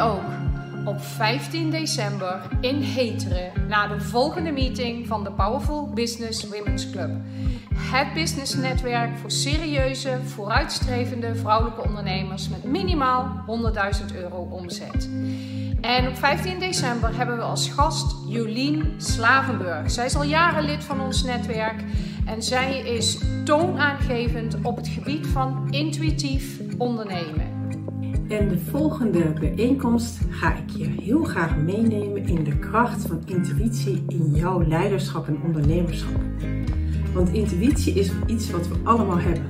ook op 15 december in Heteren naar de volgende meeting van de Powerful Business Women's Club. Het businessnetwerk voor serieuze, vooruitstrevende vrouwelijke ondernemers met minimaal 100.000 euro omzet. En op 15 december hebben we als gast Jolien Slavenburg. Zij is al jaren lid van ons netwerk en zij is toonaangevend op het gebied van intuïtief ondernemen. En de volgende bijeenkomst ga ik je heel graag meenemen in de kracht van intuïtie in jouw leiderschap en ondernemerschap. Want intuïtie is iets wat we allemaal hebben.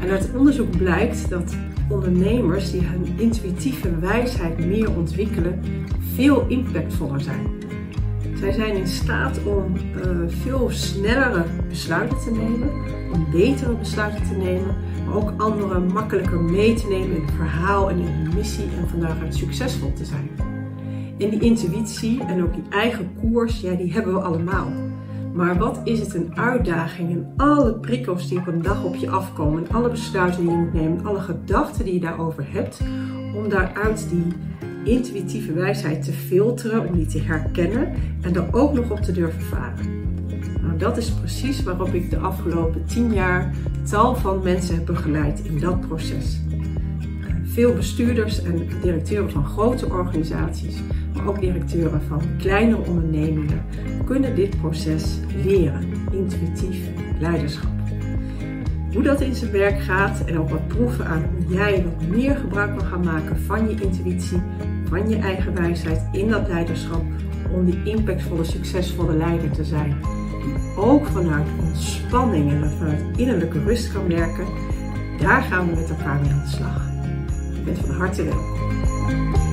En uit onderzoek blijkt dat ondernemers die hun intuïtieve wijsheid meer ontwikkelen, veel impactvoller zijn. Zij zijn in staat om uh, veel snellere besluiten te nemen, om betere besluiten te nemen, maar ook anderen makkelijker mee te nemen in het verhaal en in hun missie en van daaruit succesvol te zijn. En die intuïtie en ook die eigen koers, ja, die hebben we allemaal. Maar wat is het een uitdaging en alle prikkels die op een dag op je afkomen, en alle besluiten die je moet nemen, alle gedachten die je daarover hebt, om daaruit die intuïtieve wijsheid te filteren, om die te herkennen en er ook nog op te durven varen. Nou, dat is precies waarop ik de afgelopen tien jaar tal van mensen heb begeleid in dat proces. Veel bestuurders en directeuren van grote organisaties, maar ook directeuren van kleine ondernemingen, kunnen dit proces leren, intuïtief leiderschap. Hoe dat in zijn werk gaat en ook wat proeven aan hoe jij wat meer gebruik kan gaan maken van je intuïtie, van je eigen wijsheid in dat leiderschap om die impactvolle, succesvolle leider te zijn. Ook vanuit ontspanning en vanuit innerlijke rust kan werken. Daar gaan we met elkaar mee aan de slag. Je bent van harte welkom.